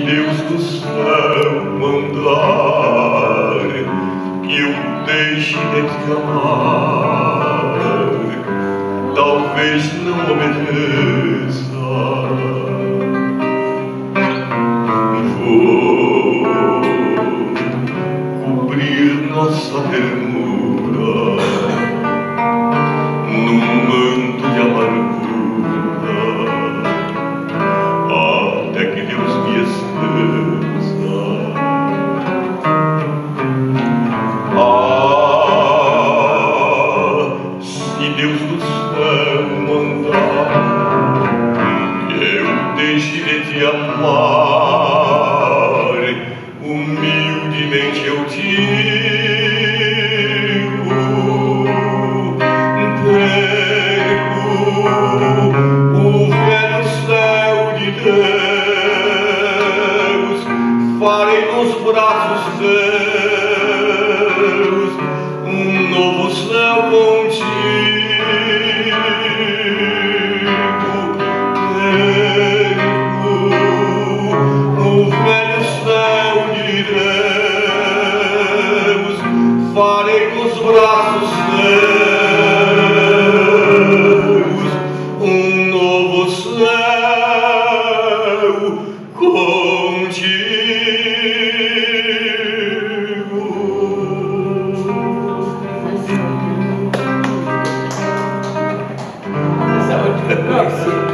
Deus do céu mandar, que eu deixe de te amar, talvez não obedeça. Vou cobrir nossa ternura. Deus do céu mandar, eu deixe de amar, humildemente eu digo, perco o velho céu de Deus, farei nos braços teus farei com os braços teus um novo céu contigo. Saúde.